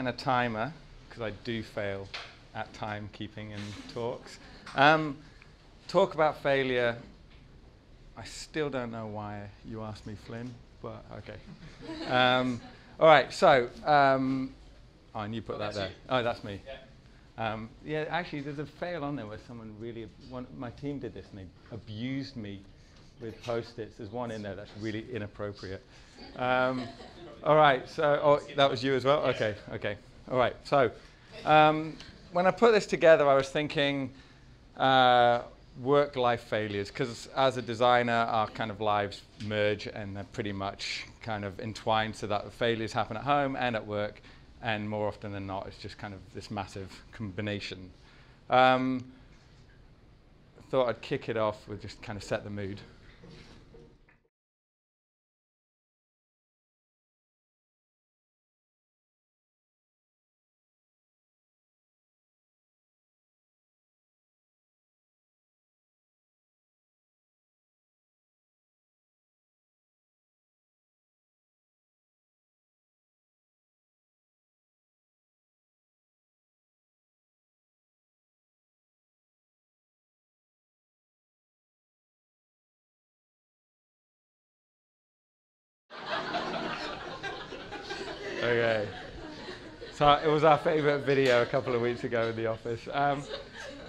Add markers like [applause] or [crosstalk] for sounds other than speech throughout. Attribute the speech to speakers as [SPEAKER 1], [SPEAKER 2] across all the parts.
[SPEAKER 1] Setting a timer because I do fail at timekeeping in talks. Um, talk about failure. I still don't know why you asked me, Flynn, but okay. um, all right, so, um, oh, and you put that there. You. Oh, that's me. Yeah. Um, yeah, actually, there's a fail on there where someone really, one, my team did this and they abused me with post-its. There's one in there that's really inappropriate. All right, so oh, that was you as well? Okay, okay. All right, so um, when I put this together, I was thinking uh, work life failures, because as a designer, our kind of lives merge and they're pretty much kind of entwined so that the failures happen at home and at work, and more often than not, it's just kind of this massive combination. Um, thought I'd kick it off with just kind of set the mood. So it was our favourite video a couple of weeks ago in the office. Um,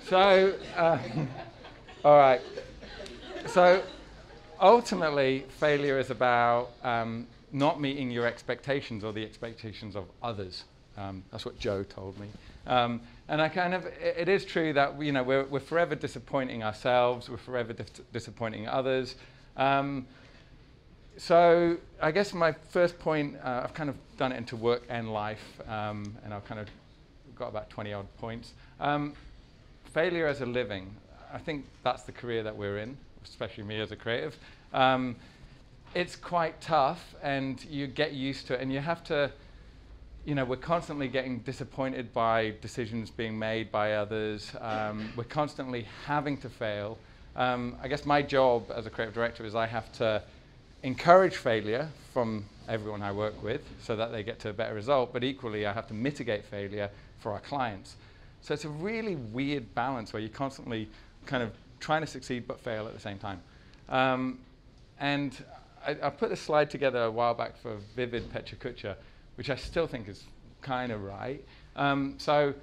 [SPEAKER 1] so, um, [laughs] all right. So ultimately, failure is about um, not meeting your expectations or the expectations of others. Um, that's what Joe told me. Um, and I kind of, it, it is true that you know we're, we're forever disappointing ourselves. We're forever dis disappointing others. Um, so I guess my first point, uh, I've kind of done it into work and life, um, and I've kind of got about 20 odd points. Um, failure as a living, I think that's the career that we're in, especially me as a creative. Um, it's quite tough, and you get used to it, and you have to, you know, we're constantly getting disappointed by decisions being made by others. Um, we're constantly having to fail. Um, I guess my job as a creative director is I have to encourage failure from everyone I work with so that they get to a better result, but equally I have to mitigate failure for our clients. So it's a really weird balance where you're constantly kind of trying to succeed but fail at the same time. Um, and I, I, put this slide together a while back for Vivid Pecha which I still think is kind of right. Um, so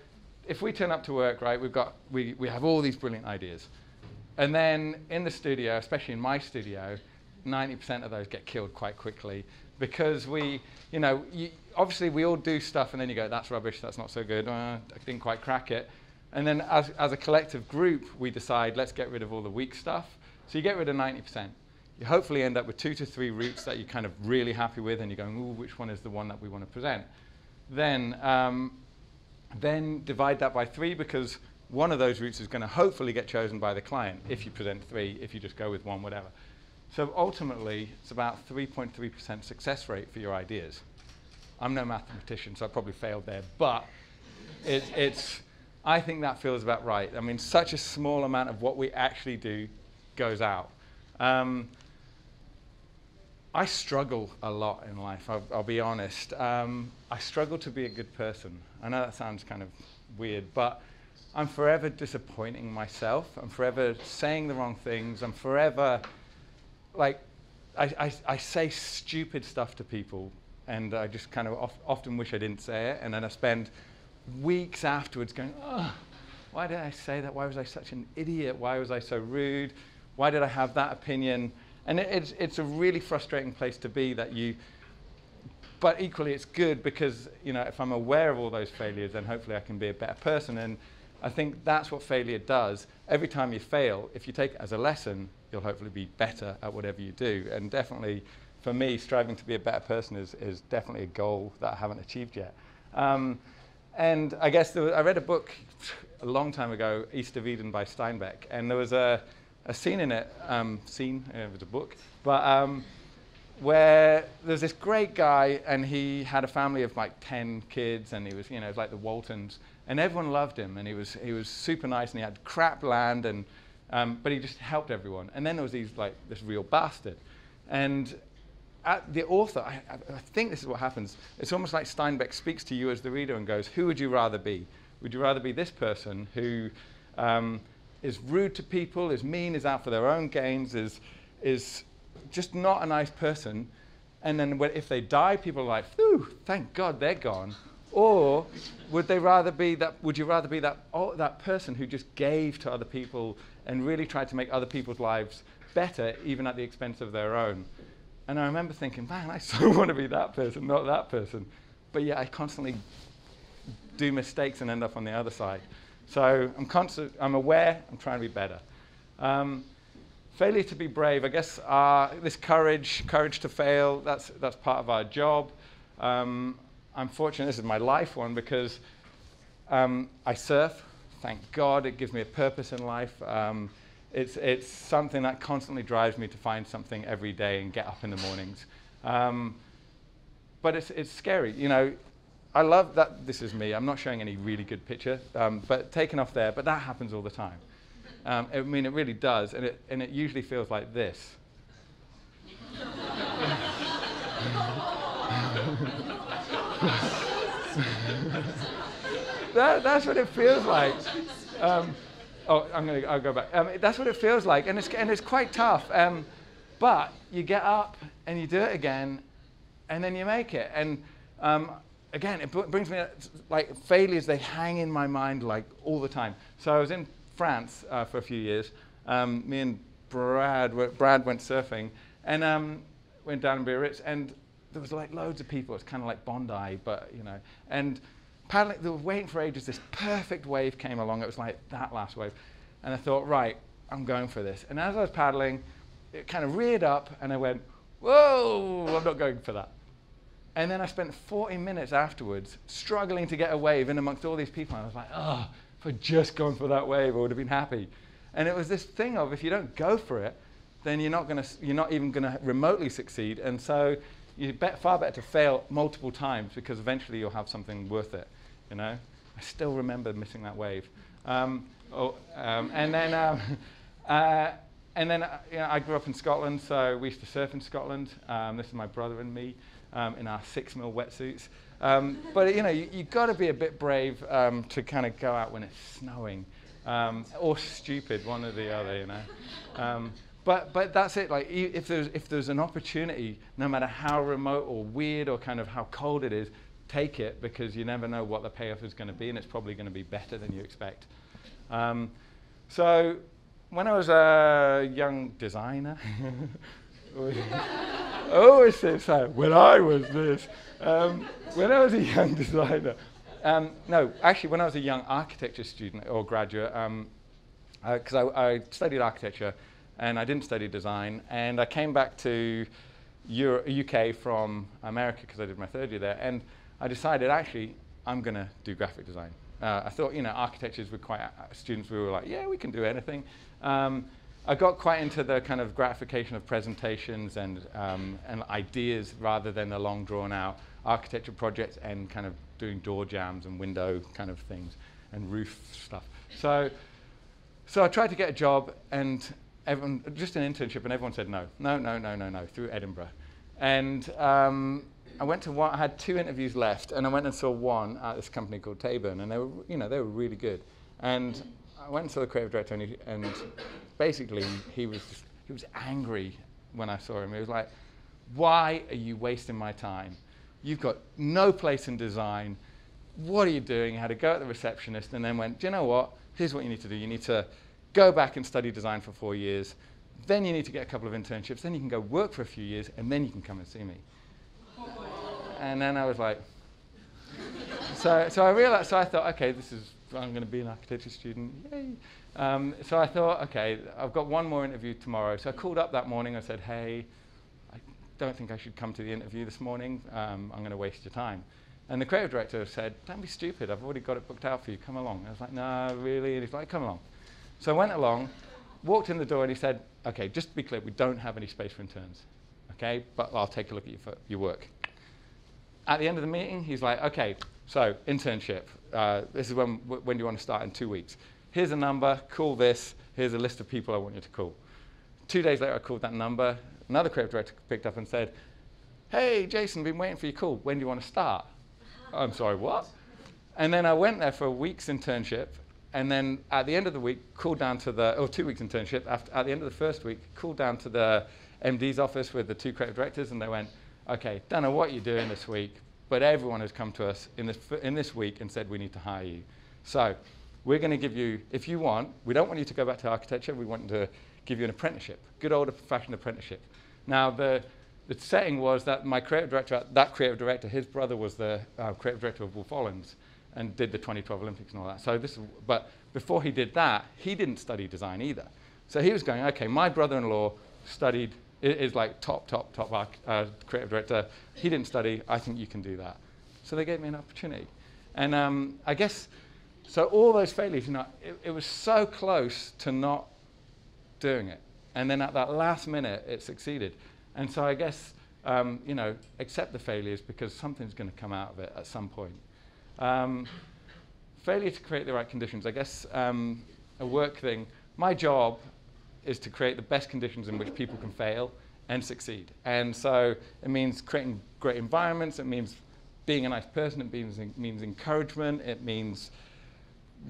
[SPEAKER 1] if we turn up to work, right, we've got, we, we have all these brilliant ideas. And then in the studio, especially in my studio, 90% of those get killed quite quickly because we, you know, you, obviously we all do stuff and then you go, that's rubbish, that's not so good, uh, I didn't quite crack it. And then as, as a collective group, we decide, let's get rid of all the weak stuff. So you get rid of 90%. You hopefully end up with two to three routes that you're kind of really happy with and you're going, ooh, which one is the one that we want to present? Then, um, then divide that by three because one of those routes is going to hopefully get chosen by the client if you present three, if you just go with one, whatever. So ultimately, it's about 3.3% success rate for your ideas. I'm no mathematician, so I probably failed there, but it, it's, I think that feels about right. I mean, such a small amount of what we actually do goes out. Um, I struggle a lot in life, I'll, I'll be honest. Um, I struggle to be a good person. I know that sounds kind of weird, but I'm forever disappointing myself. I'm forever saying the wrong things. I'm forever like, I, I, I, say stupid stuff to people, and I just kind of of, often wish I didn't say it, and then I spend weeks afterwards going, oh, why did I say that? Why was I such an idiot? Why was I so rude? Why did I have that opinion? And it, it's, it's a really frustrating place to be that you, but equally it's good because, you know, if I'm aware of all those failures, then hopefully I can be a better person. And I think that's what failure does. Every time you fail, if you take it as a lesson, you'll hopefully be better at whatever you do. And definitely for me, striving to be a better person is, is definitely a goal that I haven't achieved yet. Um, and I guess was, I read a book a long time ago, East of Eden by Steinbeck, and there was a, a scene in it, um, scene, it was a book, but um, where there's this great guy, and he had a family of like 10 kids, and he was, you know, like the Waltons, and everyone loved him, and he was, he was super nice, and he had crap land, and, um, but he just helped everyone. And then there was these, like, this real bastard. And the author, I, I, think this is what happens. It's almost like Steinbeck speaks to you as the reader and goes, Who would you rather be? Would you rather be this person who um, is rude to people, is mean, is out for their own gains, is, is just not a nice person? And then if they die, people are like, Phew, thank God they're gone. Or would they rather be that? Would you rather be that oh, that person who just gave to other people and really tried to make other people's lives better, even at the expense of their own? And I remember thinking, man, I [laughs] so want to be that person, not that person. But yet I constantly do mistakes and end up on the other side. So I'm, constant, I'm aware, I'm trying to be better. Um, failure to be brave, I guess uh, this courage, courage to fail, that's, that's part of our job. Um, I'm fortunate, this is my life one, because um, I surf. Thank God, it gives me a purpose in life. Um, it's, it's something that constantly drives me to find something every day and get up in the mornings. Um, but it's, it's scary. You know, I love that this is me. I'm not showing any really good picture, um, but taken off there, but that happens all the time. Um, I mean, it really does, and it, and it usually feels like this. [laughs] that, that's what it feels like. Um, Oh, I'm to I'll go back. Um, that's what it feels like, and it's, and it's quite tough. Um, but you get up and you do it again, and then you make it. And um, again, it brings me like failures. They hang in my mind like all the time. So I was in France uh, for a few years. Um, me and Brad, Brad went surfing, and um, went down in Biarritz, and there was like loads of people. It's kind of like Bondi, but you know, and paddling, they were waiting for ages. This perfect wave came along. It was like that last wave. And I thought, right, I'm going for this. And as I was paddling, it kind of reared up, and I went, whoa, I'm not going for that. And then I spent 40 minutes afterwards struggling to get a wave in amongst all these people. And I was like, oh, if I'd just gone for that wave, I would have been happy. And it was this thing of if you don't go for it, then you're not, gonna, you're not even going to remotely succeed. And so you bet far better to fail multiple times because eventually you'll have something worth it you know. I still remember missing that wave. Um, oh, um, and then, um, [laughs] uh, and then uh, you know, I grew up in Scotland, so we used to surf in Scotland. Um, this is my brother and me um, in our six mil wetsuits. Um, but you know, you, have got to be a bit brave to kind of go out when it's snowing, or stupid, one or the other, you know. But, but that's it. Like, if there's, if there's an opportunity, no matter how remote or weird or kind of how cold it is, take it because you never know what the payoff is going to be, and it's probably going to be better than you expect. Um, so, when I was a young designer, [laughs] oh, it's this. Uh, when I was this, um, when I was a young [laughs] designer, um, no, actually, when I was a young architecture student or graduate, because um, uh, I, I, studied architecture and I didn't study design, and I came back to Euro- UK from America because I did my third year there, and I decided actually I'm going to do graphic design. Uh, I thought, you know, architectures were quite, uh, students we were like, yeah, we can do anything. Um, I got quite into the kind of gratification of presentations and, um, and ideas rather than the long drawn out architecture projects and kind of doing door jambs and window kind of things and roof stuff. So, so I tried to get a job and everyone, just an internship and everyone said no, no, no, no, no, no, through Edinburgh. And um, I went to one, I had two interviews left, and I went and saw one at this company called Tayburn, and they were, you know, they were really good. And I went and saw the creative director, and, he, and basically he was, he was angry when I saw him. He was like, why are you wasting my time? You've got no place in design. What are you doing? I had to go at the receptionist and then went, do you know what? Here's what you need to do. You need to go back and study design for four years. Then you need to get a couple of internships. Then you can go work for a few years, and then you can come and see me. And then I was like, so, so I realized, so I thought, okay, this is, I'm going to be an architecture student. Yay. Um, so I thought, okay, I've got one more interview tomorrow. So I called up that morning. I said, hey, I don't think I should come to the interview this morning. Um, I'm going to waste your time. And the creative director said, don't be stupid. I've already got it booked out for you. Come along. I was like, no, really? And he's like, come along. So I went along, walked in the door, and he said, okay, just to be clear, we don't have any space for interns. Okay, but I'll take a look at your, your work. At the end of the meeting, he's like, okay, so internship. Uh, this is when, when do you want to start in two weeks? Here's a number, call this. Here's a list of people I want you to call. Two days later, I called that number. Another creative director picked up and said, hey, Jason, been waiting for your call. When do you want to start? I'm sorry, what? And then I went there for a week's internship, and then at the end of the week, called down to the, or two weeks internship, after, at the end of the first week, called down to the MD's office with the two creative directors, and they went, okay, don't know what you're doing this week, but everyone has come to us in this, in this week and said we need to hire you. So we're going to give you, if you want, we don't want you to go back to architecture, we want to give you an apprenticeship, good old fashioned apprenticeship. Now, the, the setting was that my creative director, that creative director, his brother was the uh, creative director of Wolff Olins and did the 2012 Olympics and all that. So this, but before he did that, he didn't study design either. So he was going, okay, my brother-in-law studied is like top, top, top uh, creative director. He didn't study. I think you can do that. So they gave me an opportunity. And um, I guess, so all those failures, you know, it, it, was so close to not doing it. And then at that last minute, it succeeded. And so I guess, um, you know, accept the failures because something's going to come out of it at some point. Um, failure to create the right conditions. I guess um, a work thing. My job is to create the best conditions in which people can fail and succeed. And so it means creating great environments, it means being a nice person, it means, it means encouragement, it means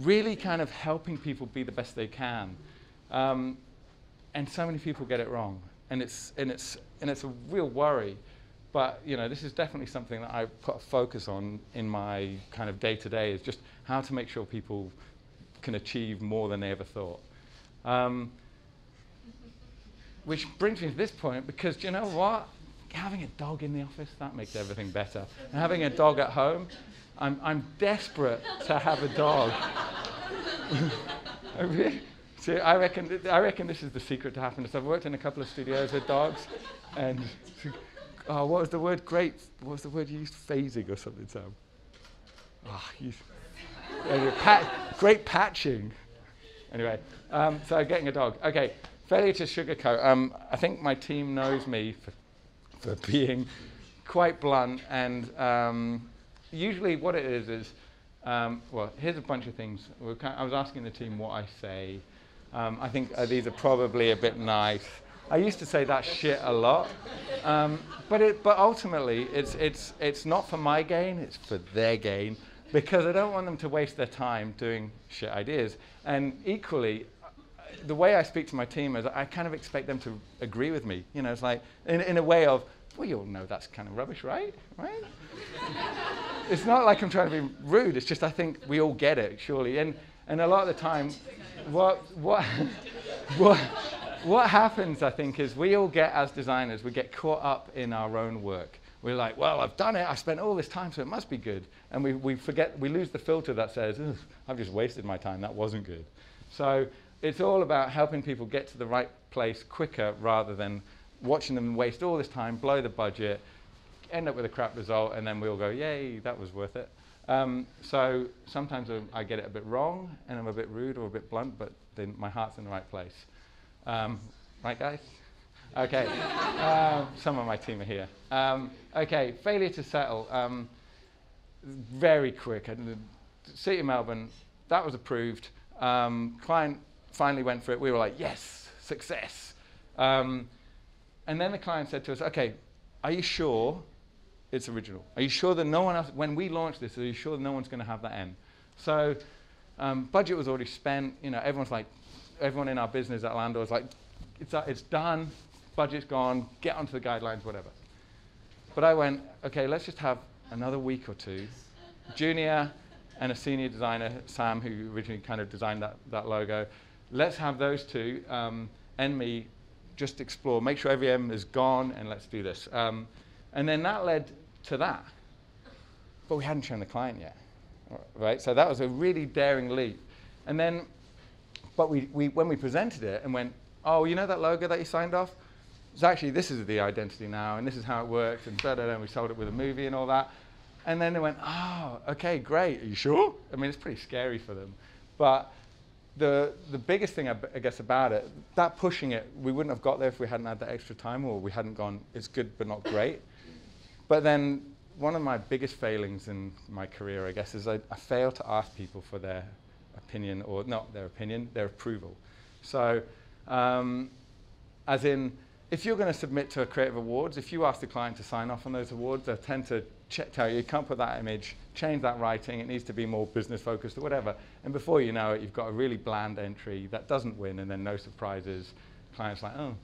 [SPEAKER 1] really kind of helping people be the best they can. Um, and so many people get it wrong. And it's, and, it's, and it's a real worry. But you know, this is definitely something that I put a focus on in my kind of day to day is just how to make sure people can achieve more than they ever thought. Um, which brings me to this point because do you know what? Having a dog in the office, that makes everything better. And having a dog at home, I'm, I'm desperate to have a dog. [laughs] See, I reckon, I reckon this is the secret to happiness. I've worked in a couple of studios with dogs, and oh, what was the word? Great. What was the word you used? Phasing or something, Sam. Oh, anyway, pat, great patching. Anyway, um, so getting a dog. Okay, failure to sugarcoat. Um, I think my team knows me for, for being quite blunt, and um, usually what it is is, um, well, here's a bunch of things. Kind of, I was asking the team what I say. Um, I think uh, these are probably a bit nice. I used to say that shit a lot, um, but it, but ultimately it's it's it's not for my gain. It's for their gain because I don't want them to waste their time doing shit ideas. And equally, the way I speak to my team is I kind of expect them to agree with me. You know, it's like in, in a way of, well, you all know that's kind of rubbish, right? Right? [laughs] it's not like I'm trying to be rude. It's just I think we all get it, surely. And and a lot of the time, what what [laughs] what what happens, I think, is we all get as designers, we get caught up in our own work. We're like, well, I've done it. I spent all this time, so it must be good. And we, we forget, we lose the filter that says, I've just wasted my time. That wasn't good. So it's all about helping people get to the right place quicker rather than watching them waste all this time, blow the budget, end up with a crap result, and then we all go, yay, that was worth it. Um, so sometimes I get it a bit wrong, and I'm a bit rude or a bit blunt, but then my heart's in the right place. Um, right, guys? Okay. uh, [laughs] some of my team are here. Um, okay, failure to settle. Um, very quick. City of Melbourne, that was approved. Um, client finally went for it. We were like, yes, success. Um, and then the client said to us, okay, are you sure it's original? Are you sure that no one else, when we launch this, are you sure that no one's going to have that M? So um, budget was already spent. You know, everyone's like, everyone in our business at Landor is like, it's, uh, it's done, budget's gone, get onto the guidelines, whatever. But I went, okay, let's just have another week or two. Junior and a senior designer, Sam, who originally kind of designed that, that logo, let's have those two um, and me just explore, make sure every M is gone, and let's do this. Um, and then that led to that. But we hadn't shown the client yet, right? So that was a really daring leap. And then, but we, we, when we presented it and went, oh, you know that logo that you signed off? it's actually, this is the identity now, and this is how it works, and da da da, and we sold it with a movie and all that. And then they went, oh, okay, great. Are you sure? I mean, it's pretty scary for them. But the, the biggest thing, I, guess, about it, that pushing it, we wouldn't have got there if we hadn't had that extra time or we hadn't gone, it's good but not great. But then one of my biggest failings in my career, I guess, is I, I fail to ask people for their opinion, or not their opinion, their approval. So, um, as in, if you're going to submit to a creative awards, if you ask the client to sign off on those awards, they tend to tell can't put that image, change that writing, it needs to be more business focused or whatever. And before you know it, you've got a really bland entry that doesn't win, and then no surprises. Clients like, oh.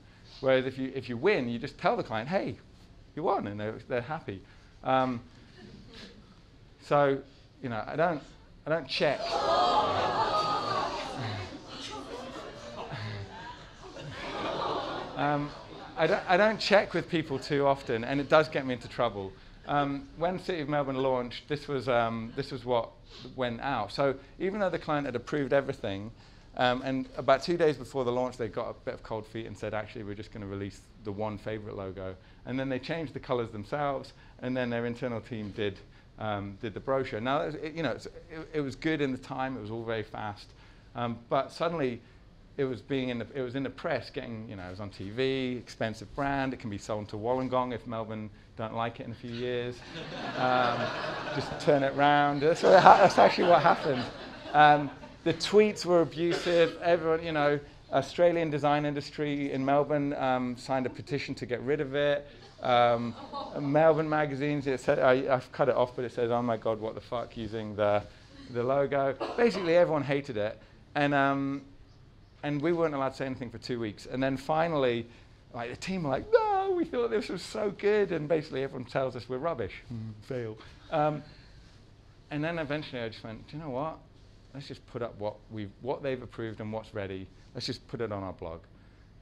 [SPEAKER 1] Whereas if you if you win, you just tell the client, hey, you won, and they're, they're happy. Um, so, you know, I don't I don't check. [laughs] um, I don't, I don't check with people too often, and it does get me into trouble. Um, when City of Melbourne launched, this was, um, this was what went out. So even though the client had approved everything, um, and about two days before the launch, they got a bit of cold feet and said, actually, we're just going to release the one favorite logo. And then they changed the colors themselves, and then their internal team did, um, did the brochure. Now, it, you know, it, it, was good in the time, it was all very fast. Um, but suddenly, it was being in the, it was in the press, getting, you know, it was on TV, expensive brand. It can be sold to Wollongong if Melbourne don't like it in a few years. [laughs] Um, just turn it round. That's, ha- that's actually what happened. Um, the tweets were abusive. Everyone, you know, Australian design industry in Melbourne um, signed a petition to get rid of it. Um, Melbourne magazines, it said, I, have cut it off, but it says, "Oh my God, what the fuck?" using the the logo. Basically, everyone hated it, and um, and we weren't allowed to say anything for two weeks. And then finally, like the team were like, no, we thought this was so good. And basically everyone tells us we're rubbish. Mm, fail. Um, and then eventually I just went, do you know what? Let's just put up what, we what they've approved and what's ready. Let's just put it on our blog.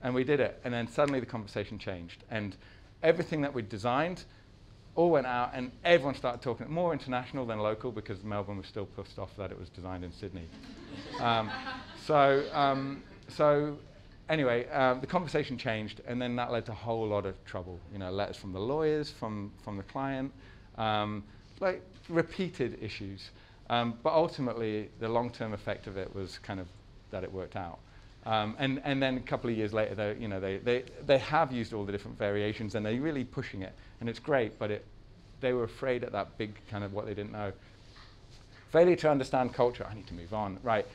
[SPEAKER 1] And we did it. And then suddenly the conversation changed. And everything that we'd designed all went out and everyone started talking more international than local because Melbourne was still pissed off that it was designed in Sydney. um, so um, so anyway, um, the conversation changed, and then that led to a whole lot of trouble. You know, letters from the lawyers, from from the client, um, like repeated issues. Um, but ultimately, the long-term effect of it was kind of that it worked out. Um, and, and then a couple of years later, they, you know, they, they, they have used all the different variations and they're really pushing it. And it's great, but it, they were afraid at that big kind of what they didn't know. Failure to understand culture. I need to move on. Right.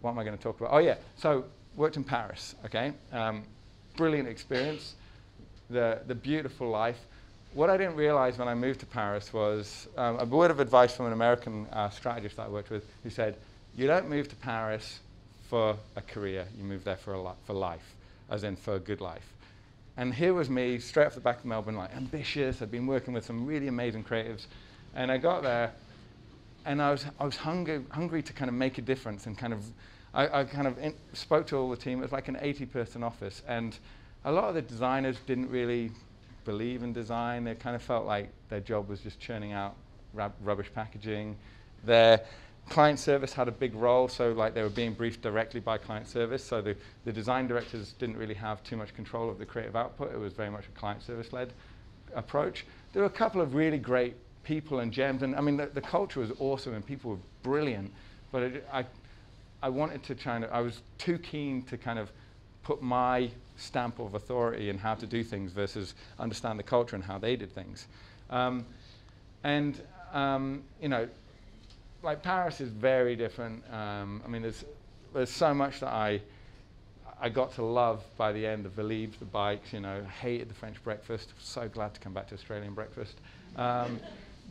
[SPEAKER 1] What am I going to talk about? Oh, yeah. So, worked in Paris, okay? Um, brilliant experience, the, the beautiful life. What I didn't realize when I moved to Paris was um, a word of advice from an American uh, strategist that I worked with who said, You don't move to Paris for a career, you move there for, a li- for life, as in for a good life. And here was me, straight off the back of Melbourne, like ambitious. I'd been working with some really amazing creatives. And I got there, and I was, I was hungry, hungry to kind of make a difference and kind of, I, I kind of in, spoke to all the team. It was like an 80 person office. And a lot of the designers didn't really believe in design. They kind of felt like their job was just churning out rab- rubbish packaging. Their client service had a big role, so like they were being briefed directly by client service. So the, the design directors didn't really have too much control of the creative output. It was very much a client service led approach. There were a couple of really great people and gems. And I mean, the, the culture was awesome and people were brilliant. But it, I, I wanted to try I was too keen to kind of put my stamp of authority in how to do things versus understand the culture and how they did things. Um, and, um, you know, like Paris is very different. Um, I mean, there's, there's so much that I, I got to love by the end. The Vélib, the bikes, you know, hated the French breakfast. So glad to come back to Australian breakfast. Um,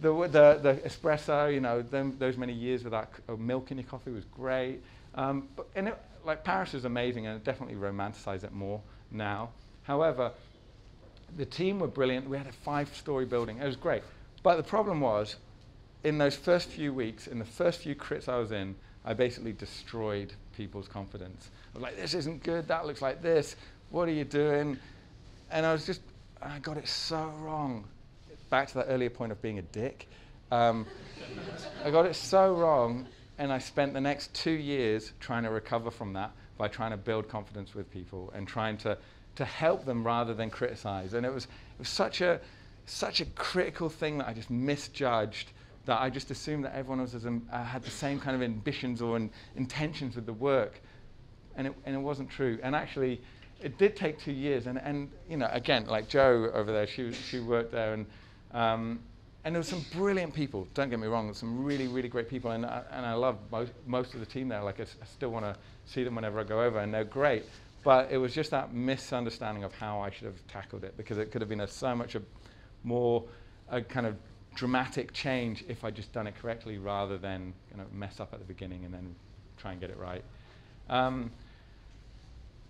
[SPEAKER 1] the, the, the espresso, you know, them, those many years without uh, milk in your coffee was great. Um, but and it, like Paris is amazing, and I definitely romanticize it more now. However, the team were brilliant. We had a five-story building. It was great. But the problem was, in those first few weeks, in the first few crits I was in, I basically destroyed people's confidence. I was like, this isn't good. That looks like this. What are you doing? And I was just, I got it so wrong back to that earlier point of being a dick. Um, I got it so wrong, and I spent the next two years trying to recover from that by trying to build confidence with people and trying to to help them rather than criticize. And it was, it was such, a, such a critical thing that I just misjudged that I just assumed that everyone was as, um, uh, had the same kind of ambitions or in, intentions with the work. And it, and it wasn't true. And actually, it did take two years. And, and you know, again, like Joe over there, she, she worked there. And, um, and there were some brilliant people, don't get me wrong, some really, really great people. And, I, and I love most, most of the team there. Like, I, still want to see them whenever I go over, and they're great. But it was just that misunderstanding of how I should have tackled it because it could have been a, so much a more a kind of dramatic change if I'd just done it correctly rather than kind of mess up at the beginning and then try and get it right. Um,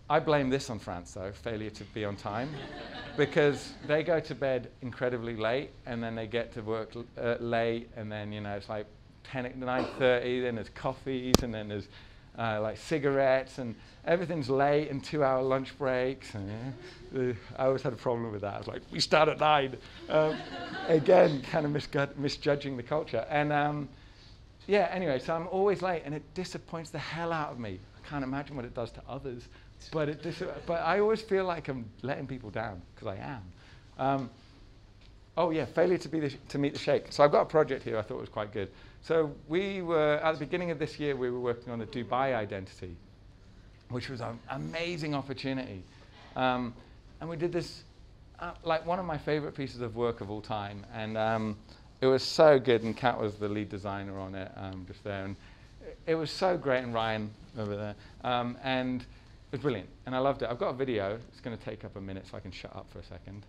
[SPEAKER 1] I blame this on France, though, failure to be on time, [laughs] because they go to bed incredibly late and then they get to work uh, late and then, you know, it's like 10, 9.30, then there's coffees and then there's uh, like cigarettes and everything's late and two-hour lunch breaks. And, uh, I always had a problem with that. I was like, we start at nine. Um, again, kind of misgu- misjudging the culture. And um, yeah, anyway, so I'm always late and it disappoints the hell out of me. I can't imagine what it does to others. But, it dis- but I always feel like I'm letting people down because I am. Um, oh yeah, failure to, be the to meet the sheikh. So I've got a project here I thought was quite good. So we were, at the beginning of this year, we were working on a Dubai identity, which was an amazing opportunity. Um, and we did this, uh, like one of my favorite pieces of work of all time. And um, it was so good, and Kat was the lead designer on it, um, just there. And it, was so great, and Ryan over there. Um, and was brilliant, and I loved it. I've got a video. It's going to take up a minute, so I can shut up for a second.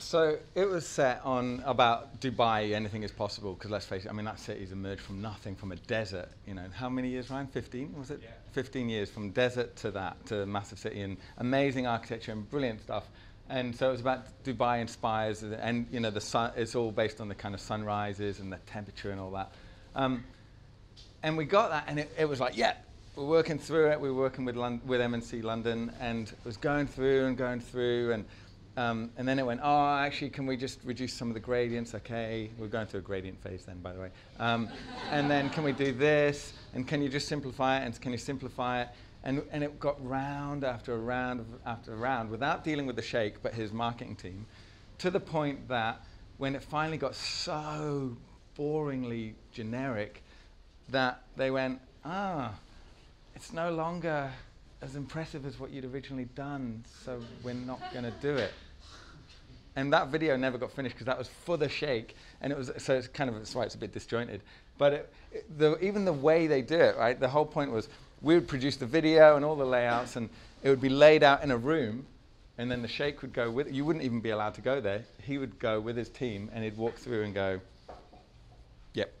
[SPEAKER 1] So it was set on about Dubai, anything is possible, because let's face it, I mean, that city's emerged from nothing, from a desert, you know, how many years, Ryan? 15, was it?
[SPEAKER 2] Yeah.
[SPEAKER 1] 15 years, from desert to that, to a massive city, and amazing architecture and brilliant stuff. And so it was about Dubai inspires, and, you know, the sun, it's all based on the kind of sunrises and the temperature and all that. Um, and we got that, and it, it was like, yeah, we're working through it. We were working with Lon- with MNC London, and it was going through and going through, and um, and then it went, oh, actually, can we just reduce some of the gradients? Okay, we're going through a gradient phase then, by the way. Um, and then can we do this? And can you just simplify it? And can you simplify it? And, and it got round after round after round without dealing with the sheikh, but his marketing team, to the point that when it finally got so boringly generic, that they went, ah, it's no longer as impressive as what you'd originally done, so we're not going to do it. And that video never got finished because that was for the sheikh, and it was so it's kind of that's why it's a bit disjointed. But it, it, the, even the way they do it, right? The whole point was we would produce the video and all the layouts, and it would be laid out in a room, and then the sheikh would go with. You wouldn't even be allowed to go there. He would go with his team, and he'd walk through and go, "Yep,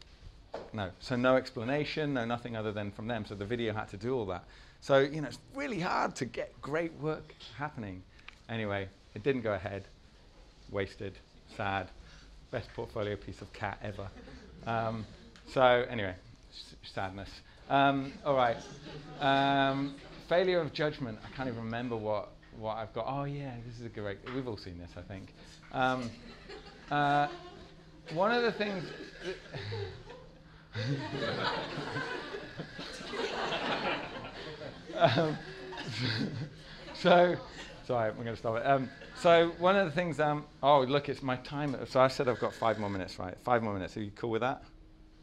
[SPEAKER 1] no." So no explanation, no nothing other than from them. So the video had to do all that. So you know, it's really hard to get great work happening. Anyway, it didn't go ahead. Wasted. Sad. Best portfolio piece of Kat ever. Um, so anyway, sadness. Um, all right. Um, failure of judgment. I can't even remember what, what I've got. Oh yeah, this is a great. We've all seen this, I think. Um, uh, one of the things. [laughs] um, [laughs] so, sorry, I'm going to stop it. Um, so one of the things. Um, oh, look, it's my time. So I said I've got five more minutes, right? Five more minutes. Are you cool with that?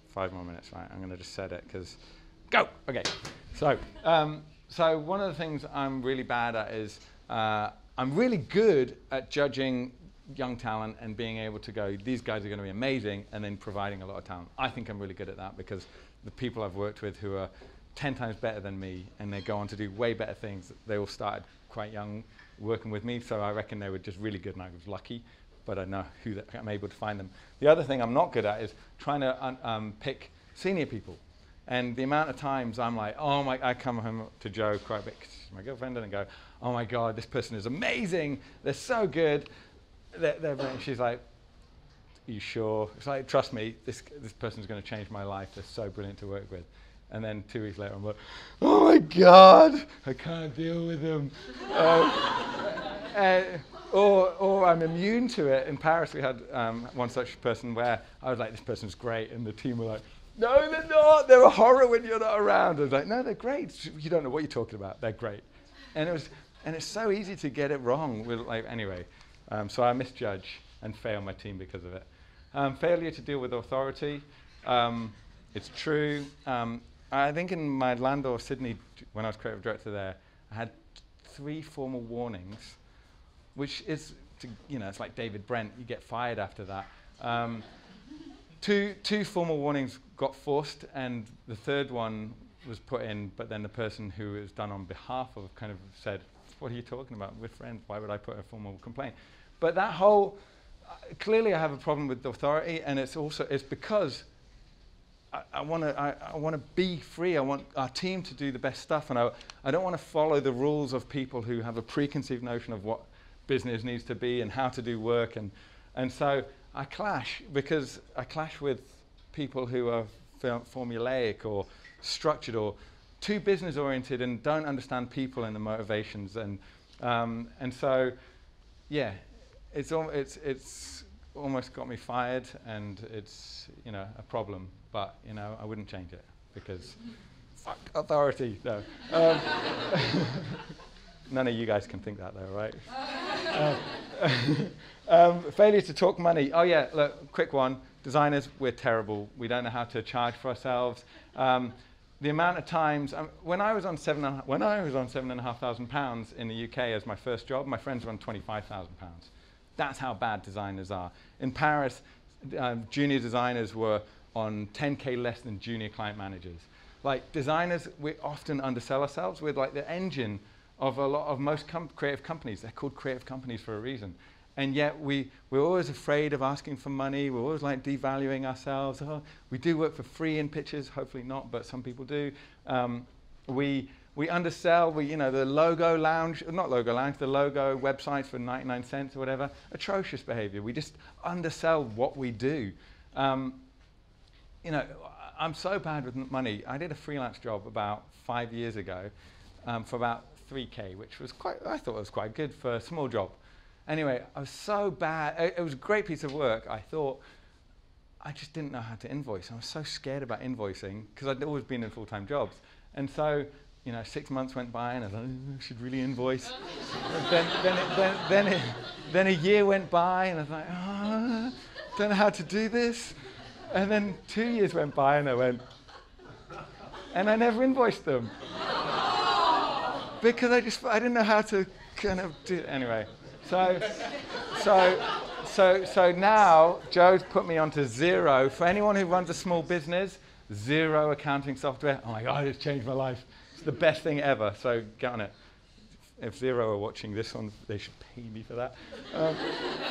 [SPEAKER 1] Five more minutes, right? I'm going to just set it because go. Okay. So, um, so one of the things I'm really bad at is uh, I'm really good at judging young talent and being able to go, these guys are going to be amazing, and then providing a lot of talent. I think I'm really good at that because the people I've worked with who are 10 times better than me and they go on to do way better things, they all started quite young working with me, so I reckon they were just really good and I was lucky, but I know who I'm able to find them. The other thing I'm not good at is trying to un- um, pick senior people. And the amount of times I'm like, oh my, I come home to Joe quite a bit, my girlfriend, and go, oh my God, this person is amazing. They're so good. They're, they're, she's like, are you sure? It's like, trust me, this, this person's going to change my life. They're so brilliant to work with. And then two weeks later, I'm like, oh my God, I can't deal with them. uh, [laughs] uh, or, or I'm immune to it. In Paris, we had um, one such person where I was like, this person's great. And the team were like, no, they're not. They're a horror when you're not around. I was like, no, they're great. You don't know what you're talking about. They're great. And, it was, and it's so easy to get it wrong. With, like, anyway, um, so I misjudge and fail my team because of it. Um, failure to deal with authority. Um, it's true. I think in my Landor Sydney, when I was creative director there, I had three formal warnings, which is, to, you know, it's like David Brent. You get fired after that. Um, two, two formal warnings got forced, and the third one was put in, but then the person who was done on behalf of kind of said, "What are you talking about? We're friends. Why would I put a formal complaint?" But that whole uh, clearly, I have a problem with authority, and it's also it's because I, I want to I, I want to be free. I want our team to do the best stuff, and I, I don't want to follow the rules of people who have a preconceived notion of what business needs to be and how to do work, and and so I clash because I clash with people who are formulaic or structured or too business oriented and don't understand people and the motivations, and um, and so yeah, it's it's it's almost got me fired, and it's you know a problem. But you know I wouldn't change it because [laughs] fuck authority. No. Um, [laughs] none of you guys can think that though, right? [laughs] um, um, failure to talk money. Oh yeah, look, quick one. Designers, we're terrible. We don't know how to charge for ourselves. Um, the amount of times um, when I was on seven and when I was on seven and a half thousand pounds in the UK as my first job, my friends were on twenty five thousand pounds. That's how bad designers are. In Paris, um, junior designers were on 10k less than junior client managers. Like designers, we often undersell ourselves. We're like the engine of a lot of most com- creative companies. They're called creative companies for a reason. And yet we, we're always afraid of asking for money. We're always like devaluing ourselves. Oh, we do work for free in pitches, hopefully not, but some people do. Um, we, we undersell, we, you know, the logo lounge, not logo lounge, the logo websites for 99 cents or whatever. Atrocious behavior. We just undersell what we do. Um, you know, I'm so bad with money. I did a freelance job about five years ago um, for about 3K, which was quite, I thought was quite good for a small job. Anyway, I was so bad. It, it was a great piece of work. I thought I just didn't know how to invoice. I was so scared about invoicing because I'd always been in full-time jobs. And so, you know, six months went by and I like, oh, I should really invoice. then, then, it, then, then, it, then a year went by and I was like, oh, don't know how to do this. And then two years went by and I went, and I never invoiced them. because I just, I didn't know how to kind of do it. Anyway, so, so, so, so now Joe's put me onto Xero. For anyone who runs a small business, Xero accounting software. Oh my God, it's changed my life. The best thing ever. So get on it. If Xero are watching this one, they should pay me for that. Um,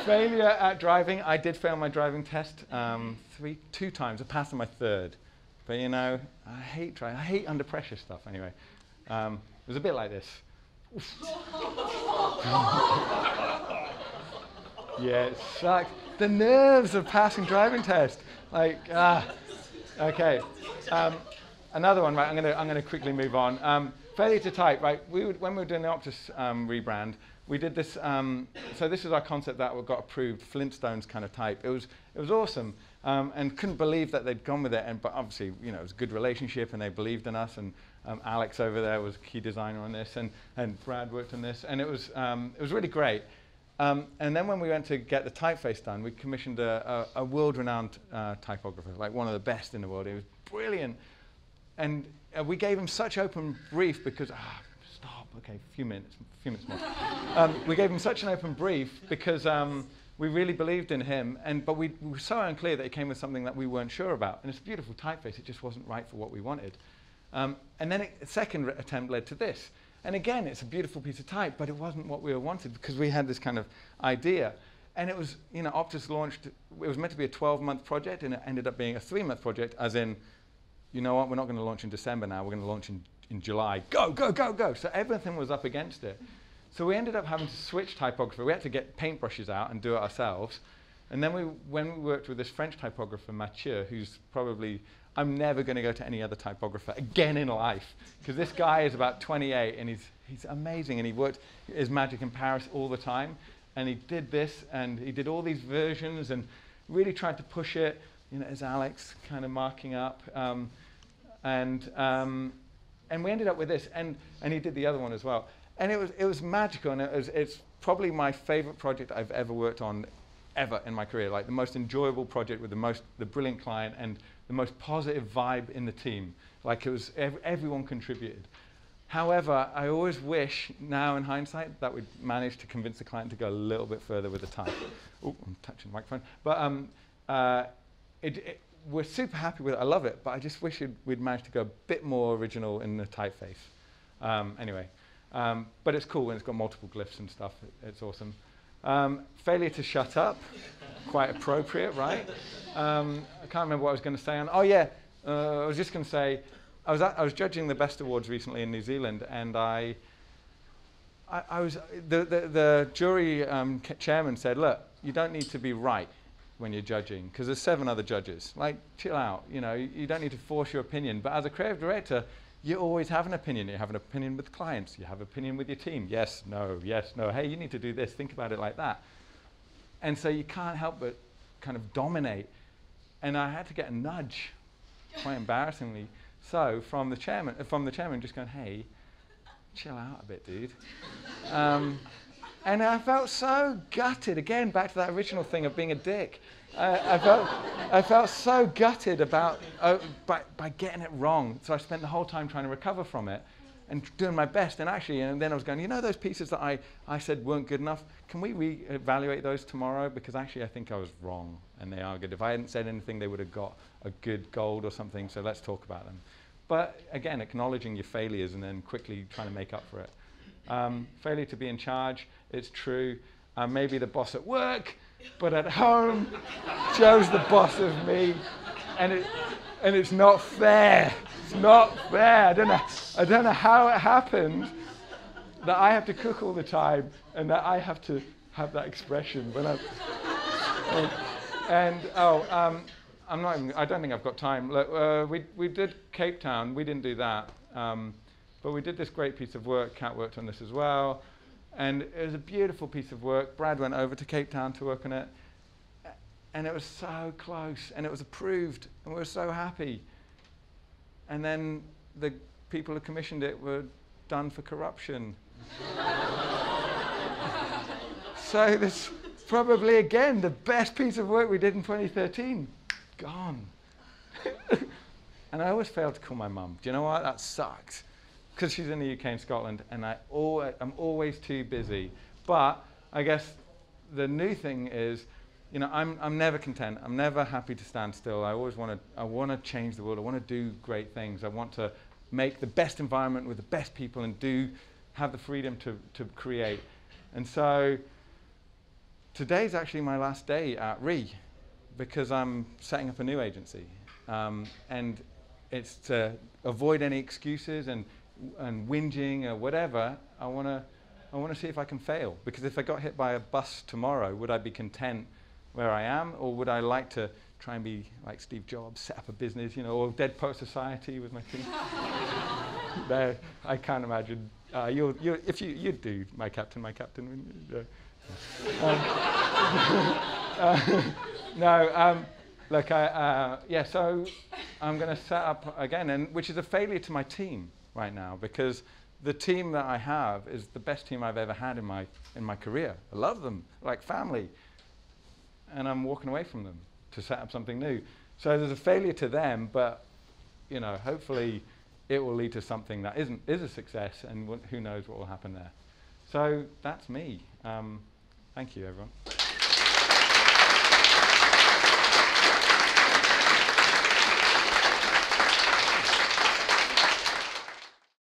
[SPEAKER 1] failure at driving. I did fail my driving test um, three, two times. I passed on my third. But you know, I hate driving. I hate under pressure stuff anyway. Um, it was a bit like this. [laughs] yeah, it sucked. The nerves of passing driving test. Like, ah. Okay. Um, another one, right? I'm going to I'm going to quickly move on. Um, failure to type, right? We would, when we were doing the Optus um, rebrand, we did this. Um, so this is our concept that got approved, Flintstones kind of type. It was it was awesome, um, and couldn't believe that they'd gone with it. And but obviously, you know, it was a good relationship, and they believed in us. And um, Alex over there was key designer on this, and and Brad worked on this, and it was um, it was really great. Um, and then when we went to get the typeface done, we commissioned a, a, a world-renowned uh, typographer, like one of the best in the world. He was brilliant. And uh, we gave him such open brief because, ah, stop, okay, a few minutes, a few minutes more. [laughs] um, we gave him such an open brief because um, we really believed in him, and, but we, we, were so unclear that he came with something that we weren't sure about. And it's a beautiful typeface, it just wasn't right for what we wanted. Um, and then a second attempt led to this. And again, it's a beautiful piece of type, but it wasn't what we were wanted because we had this kind of idea. And it was, you know, Optus launched, it was meant to be a 12 month project, and it ended up being a three month project, as in, you know what, we're not going to launch in December now, we're going to launch in, in July. Go, go, go, go. So everything was up against it. So we ended up having to switch typography. We had to get paintbrushes out and do it ourselves. And then we, when we worked with this French typographer, Mathieu, who's probably I'm never going to go to any other typographer again in life because this guy is about 28 and he's, he's amazing and he worked his magic in Paris all the time and he did this and he did all these versions and really tried to push it, you know, as Alex kind of marking up. Um, and, um, and we ended up with this and, and he did the other one as well. And it was, it was magical and it was, it's probably my favorite project I've ever worked on ever in my career, like the most enjoyable project with the most, the brilliant client and the most positive vibe in the team. Like it was, ev- everyone contributed. However, I always wish now in hindsight that we'd managed to convince the client to go a little bit further with the type. oh, I'm touching the microphone. But um, uh, it, it, we're super happy with it. I love it, but I just wish we'd managed to go a bit more original in the typeface. Um, anyway, um, but it's cool when it's got multiple glyphs and stuff. It, it's awesome. Um, failure to shut up, quite appropriate, right? Um, I can't remember what I was going to say. On, oh yeah, uh, I was just going to say, I was at, I was judging the best awards recently in New Zealand, and I, I, I was the the, the jury um, chairman said, look, you don't need to be right when you're judging because there's seven other judges. Like, chill out. You know, you, don't need to force your opinion. But as a creative director, you always have an opinion. You have an opinion with clients. You have opinion with your team. Yes, no, yes, no. Hey, you need to do this. Think about it like that. And so you can't help but kind of dominate. And I had to get a nudge, quite embarrassingly, so from the chairman, from the chairman, just going, "Hey, chill out a bit, dude." Um, and I felt so gutted. Again, back to that original thing of being a dick. I, felt, I felt so gutted about uh, by, by getting it wrong. So I spent the whole time trying to recover from it and doing my best. And actually, and then I was going, you know, those pieces that I, I said weren't good enough, can we re-evaluate those tomorrow? Because actually, I think I was wrong and they are good. If I hadn't said anything, they would have got a good gold or something. So let's talk about them. But again, acknowledging your failures and then quickly trying to make up for it. Um, failure to be in charge, it's true. Uh, maybe the boss at work but at home, Joe's the boss of me, and it, and it's not fair. It's not fair. I don't know. I don't know how it happened that I have to cook all the time and that I have to have that expression when I'm. and, and oh, um, I'm not even. I don't think I've got time. Look, uh, we we did Cape Town. We didn't do that, um, but we did this great piece of work. Kat worked on this as well. And it was a beautiful piece of work. Brad went over to Cape Town to work on it. And it was so close. And it was approved. And we were so happy. And then the people who commissioned it were done for corruption. [laughs] so this probably again the best piece of work we did in 2013 gone [laughs] and i always fail to call my mum do you know what that sucks because she's in the UK and Scotland, and I always, I'm always too busy. But I guess the new thing is, you know, I'm, I'm never content. I'm never happy to stand still. I always want to I want to change the world. I want to do great things. I want to make the best environment with the best people and do have the freedom to, to create. And so today's actually my last day at RE because I'm setting up a new agency. Um, and it's to avoid any excuses and, and whinging or whatever. I want to I want to see if I can fail. Because if I got hit by a bus tomorrow, would I be content where I am? Or would I like to try and be like Steve Jobs, set up a business, you know, or Dead Poet Society with my team? [laughs] there, I can't imagine. Uh, you'll, you'll, if you, you'd do my captain, my captain. Uh, um, [laughs] uh, no, um, look, I, uh, yeah, so I'm going to set up again, and which is a failure to my team right now because the team that I have is the best team I've ever had in my, in my career. I love them, like family. And I'm walking away from them to set up something new. So there's a failure to them, but you know, hopefully it will lead to something that isn't, is a success, and who knows what will happen there. So that's me. Um, thank you, everyone.